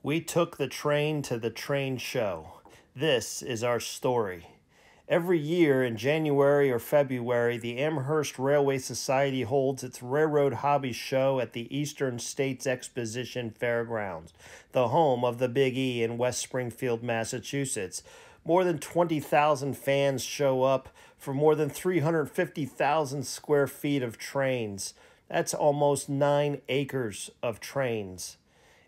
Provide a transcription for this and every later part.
We took the train to the train show. This is our story. Every year in January or February, the Amherst Railway Society holds its Railroad Hobby Show at the Eastern States Exposition Fairgrounds, the home of the Big E in West Springfield, Massachusetts. More than 20,000 fans show up for more than 350,000 square feet of trains. That's almost nine acres of trains.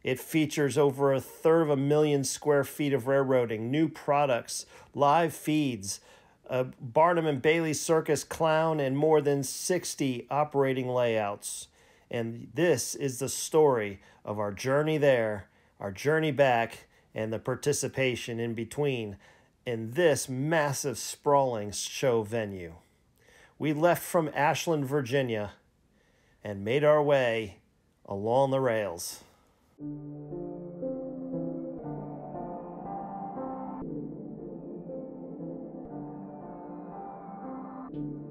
It features over a third of a million square feet of railroading, new products, live feeds, a Barnum and Bailey circus clown, and more than 60 operating layouts. And this is the story of our journey there, our journey back, and the participation in between in this massive, sprawling show venue. We left from Ashland, Virginia, and made our way along the rails. This is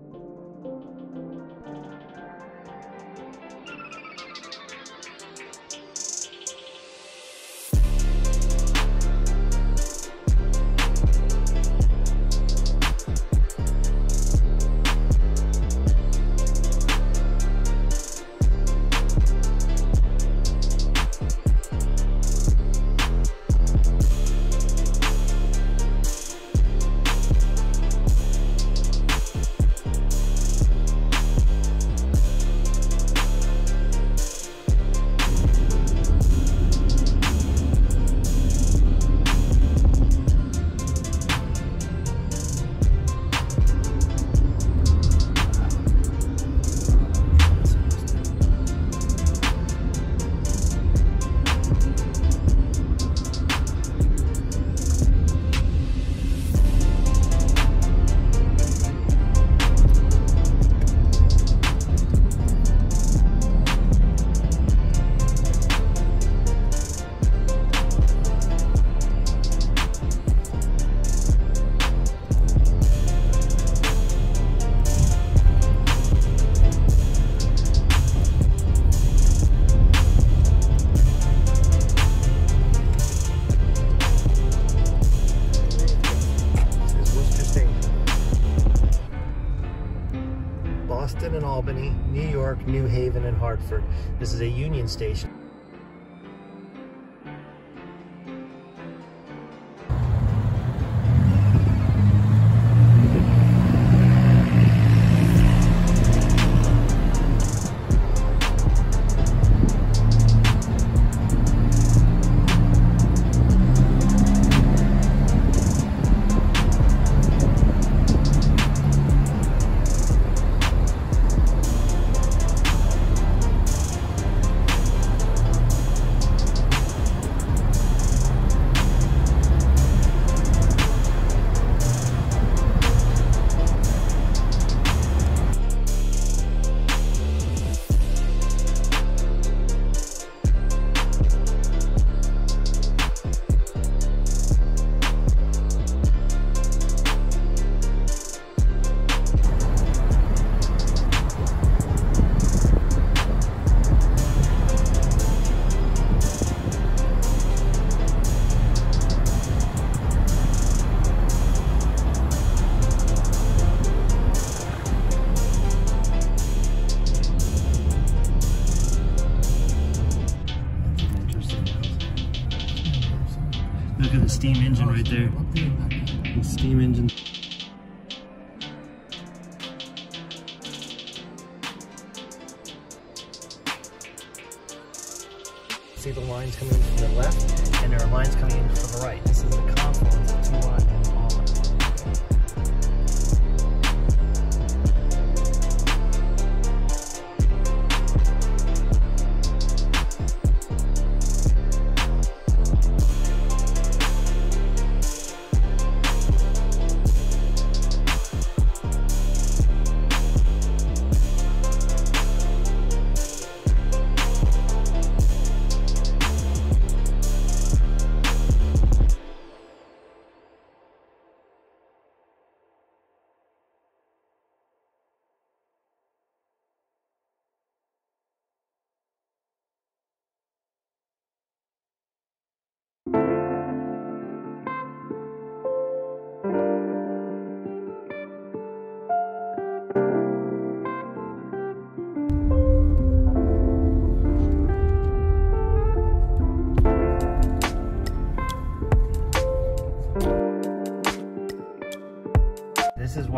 Station. Steam engine right there. The steam engine. See the lines coming in from the left, and there are lines coming in from the right. This is the confluence of two lines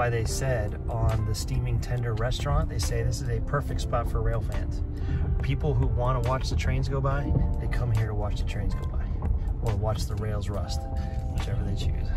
why they said on the Steaming Tender restaurant, they say this is a perfect spot for rail fans. People who want to watch the trains go by, they come here to watch the trains go by or watch the rails rust, whichever they choose.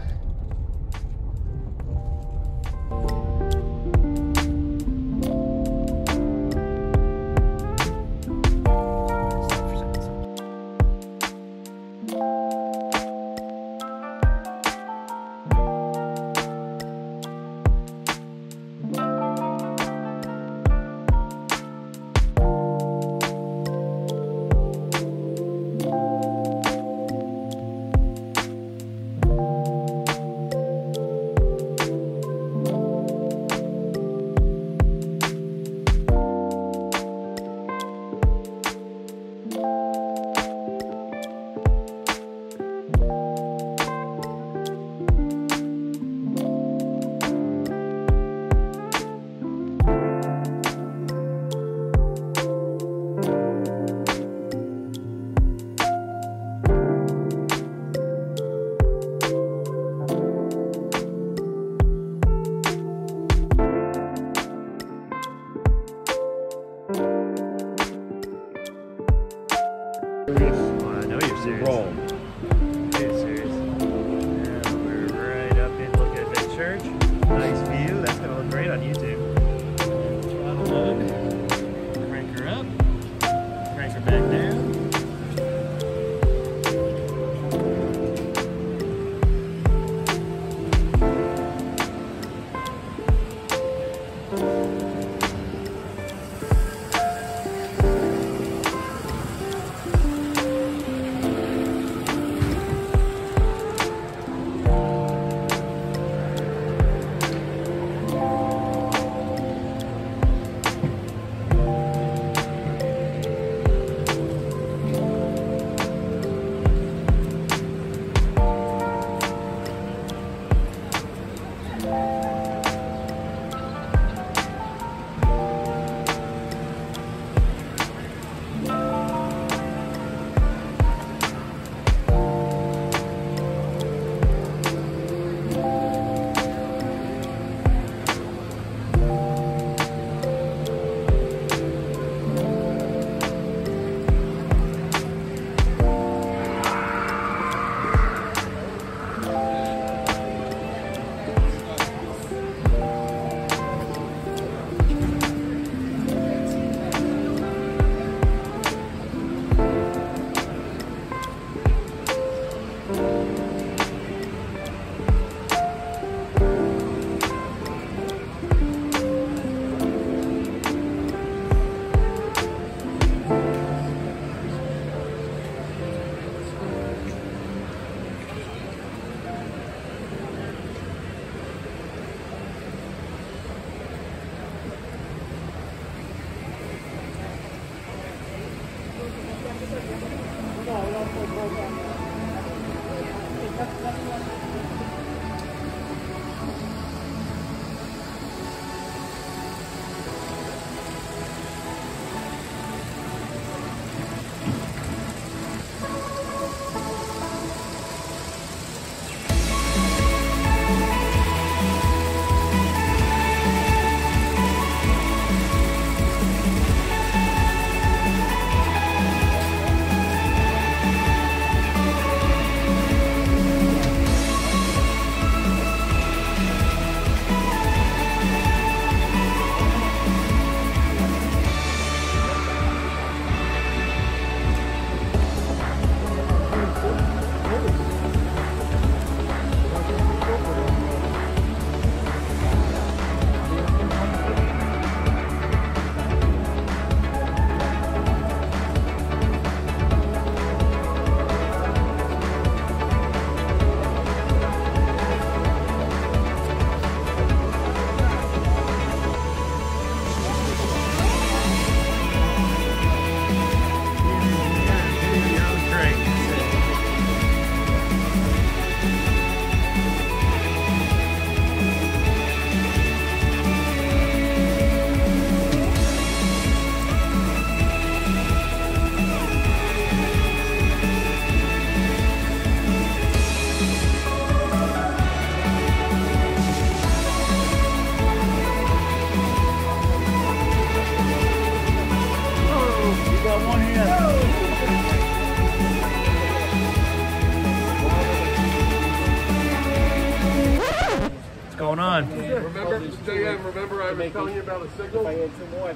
JM, remember I was telling you about a signal?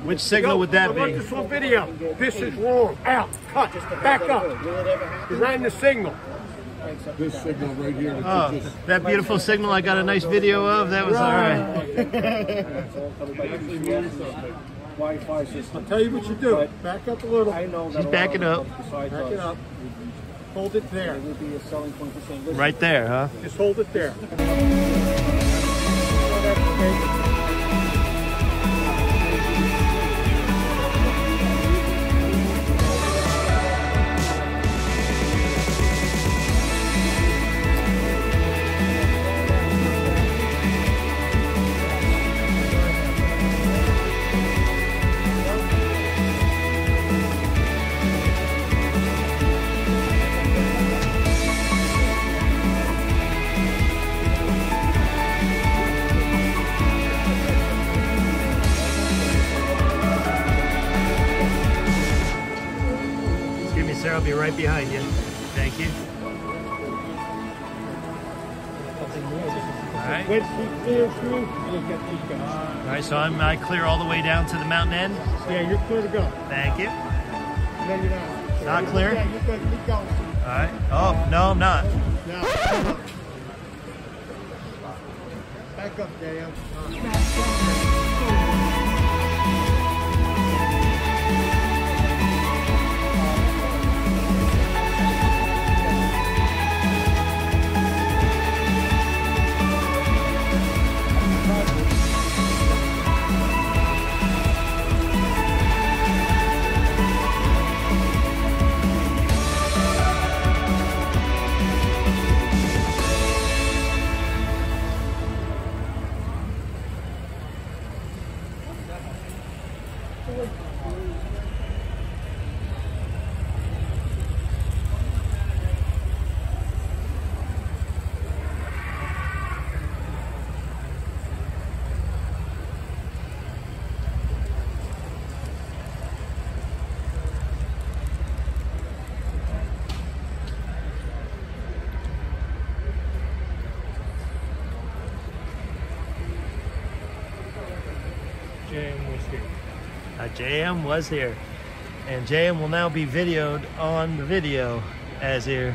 Which signal would that I want be? this on video. This is wrong. Out. Cut. Back up. You ran the signal. This signal right here. that Oh, just- that beautiful signal I got a nice video of. That was all right. Wi-Fi system. Tell you what you do. Back up a little. I know that He's backing up. besides Back it up. Hold it there. It would be a selling point for saying, listen, Right there, huh? Just hold it there. Excuse All right. So I'm I clear all the way down to the mountain end. Yeah, you're clear to go. Thank you. No, you're not. Not clear? Yeah, you're good. Keep going. All right. Oh no, I'm not. Now, come up. Back up, JM. JM was here, and JM will now be videoed on the video as here.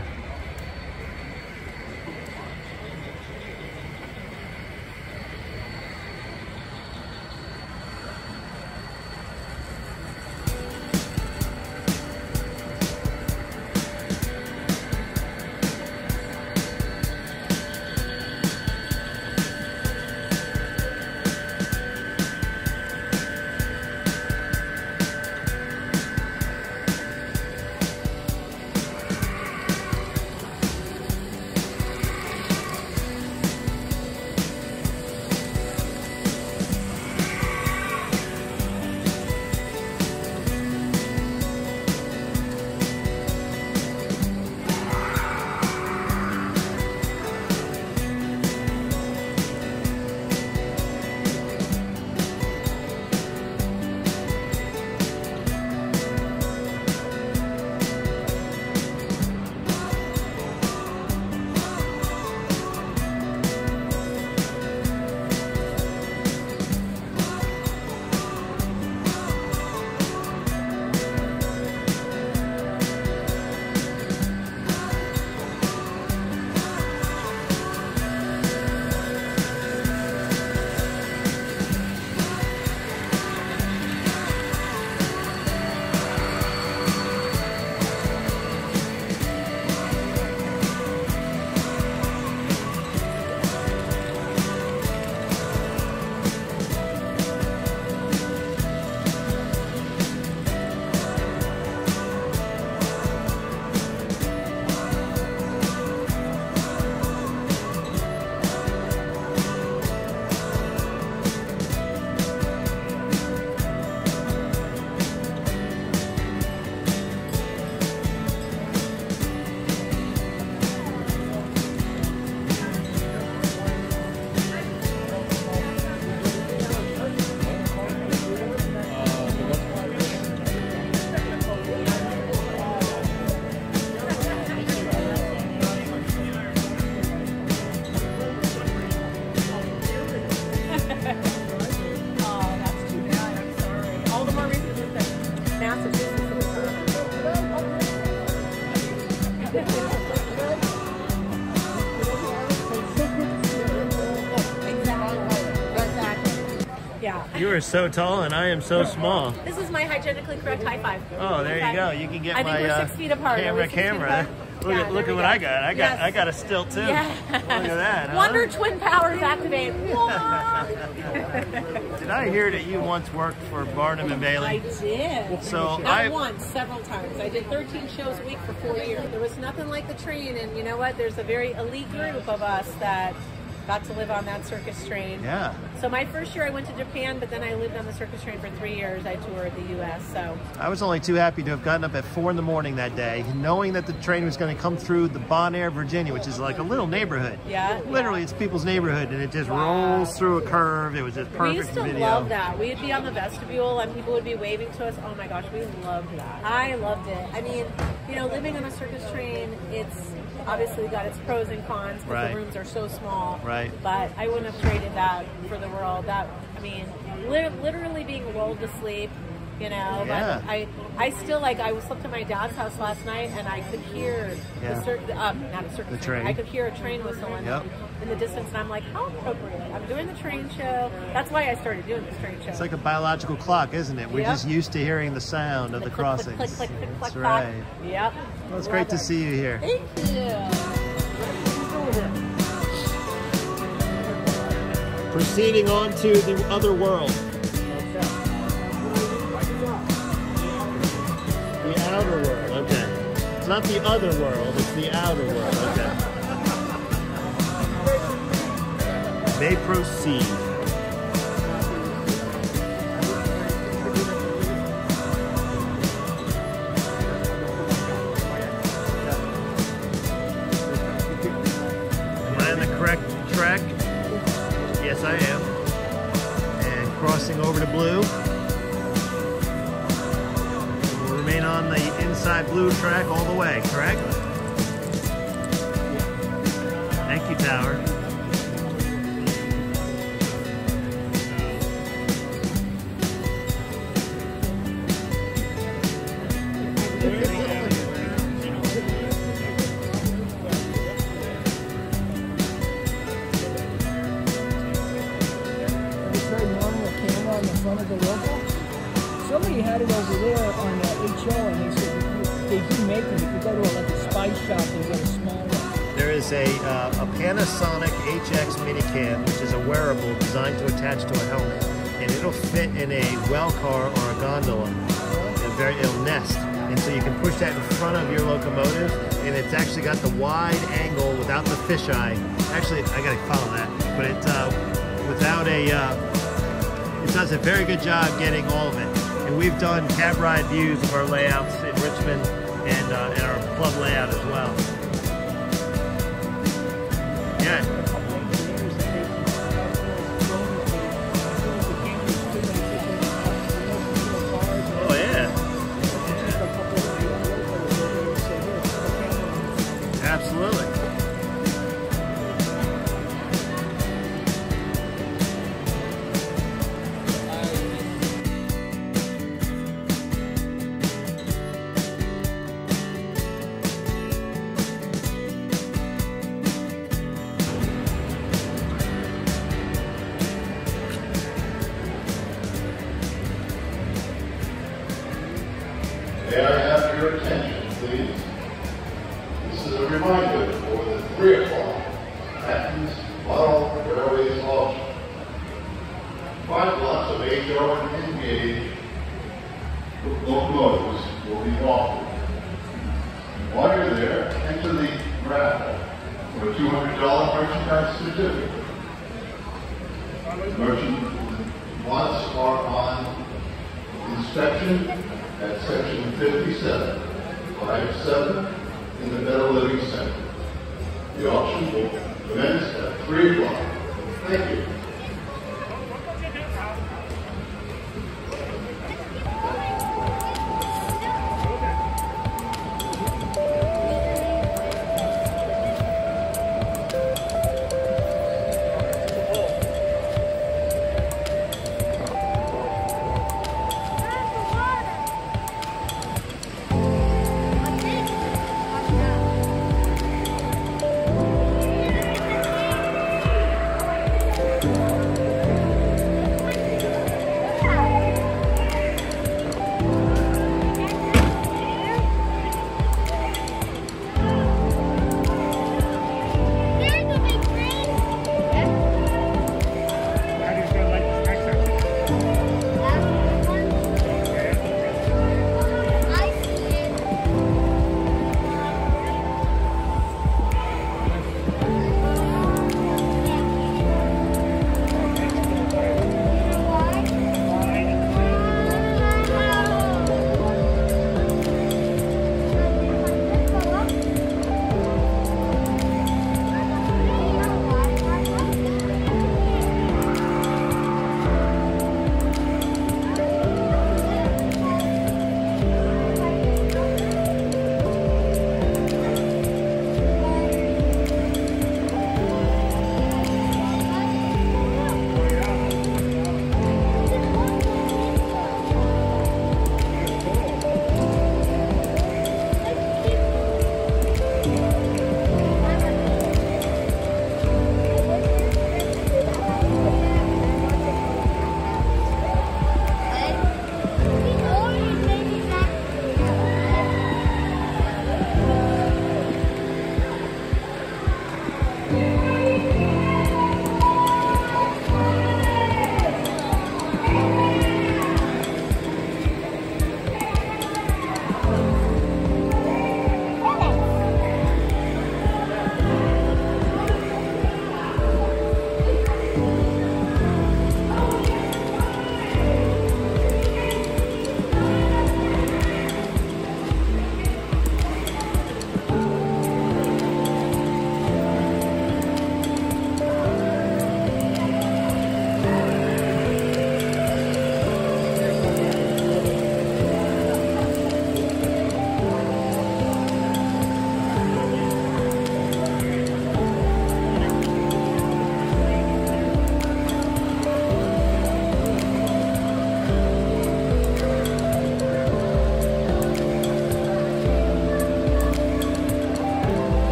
Yeah. You are so tall and I am so small. This is my hygienically correct high five. Oh, there you go. You can get I think my we're uh, six feet apart. Camera camera. Look Yeah, at look at what go. I got. I got Yes. I got a still too. Yeah. Look at that. huh? Wonder Twin Powers activate. Did I hear that you once worked for Barnum and Bailey? I did. So Not I- once, several times. I did 13 shows a week for four years. There was nothing like the train, and you know what? There's a very elite group of us that got to live on that circus train. Yeah. So my first year I went to Japan, but then I lived on the circus train for three years. I toured the U.S. So I was only too happy to have gotten up at four in the morning that day, knowing that the train was going to come through the Bon Air, Virginia, which is like a little neighborhood. Yeah, Literally, yeah. it's people's neighborhood, and it just Wow. rolls through a curve. It was just perfect we used to video. love that. We'd be on the vestibule and people would be waving to us. Oh my gosh, we loved that. I loved it. I mean, you know, living on a circus train, it's obviously got its pros and cons because Right. the rooms are so small. Right. But I wouldn't have traded that for the world. That I mean, li- literally being rolled to sleep. You know, Yeah. but I, I still like. I was slept at my dad's house last night, and I could hear Yeah. the cir- um, not a circus The train. I could hear a train whistling Yep. in the distance, and I'm like, how appropriate. I'm doing the train show. That's why I started doing this train show. It's like a biological clock, isn't it? We're Yep. just used to hearing the sound of the click, crossings. Click, click, click, click, That's click, right. click. Yep. Well, it's Love great to see you here. Thank you. Proceeding on to the other world. The outer world, okay. It's not the other world, it's the outer world, okay. They proceed. Blue track all the way, correct? The wide angle without the fisheye. Actually, I gotta follow that. But it, uh, without a, uh, it does a very good job getting all of it. And we've done cab ride views of our layouts in Richmond and, uh, and our club layout as well. Yeah. Athens Model Railways Auction. Five lots of HO and N gauge locomotives will be offered. While you're there, enter the raffle for a $200 merchandise certificate. Merchant lots are on inspection at section 57, 57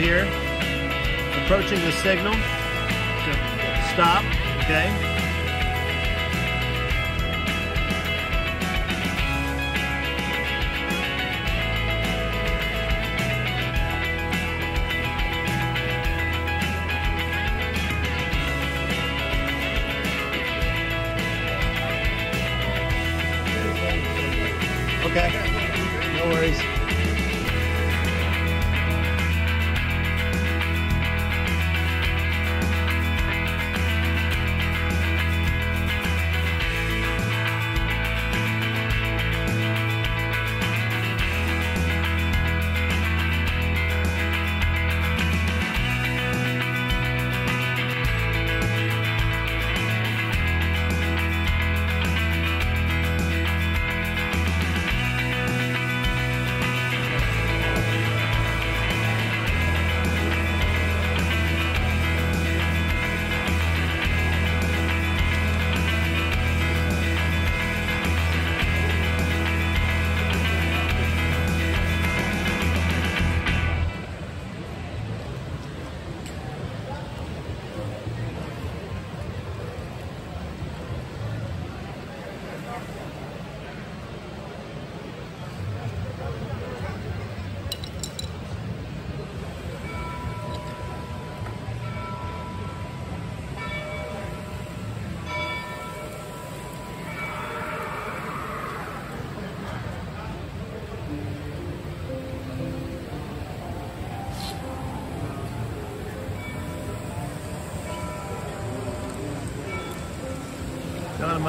here. Approaching the signal. Stop. Okay. Okay.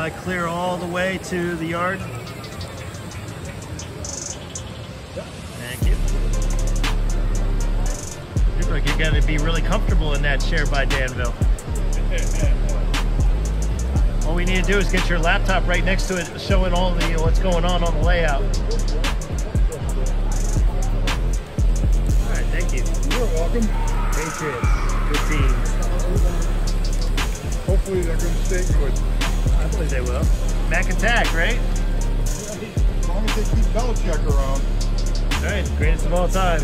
I clear all the way to the yard? Thank you. Look like you're going to be really comfortable in that chair by Danville. All we need to do is get your laptop right next to it, showing all the what's going on on the layout. All right, thank you. You're welcome. Patriots, good team. Hopefully they're going to stay good. Believe they will. Mac attack, right? As long as they keep Belichick around. All right, greatest of all time.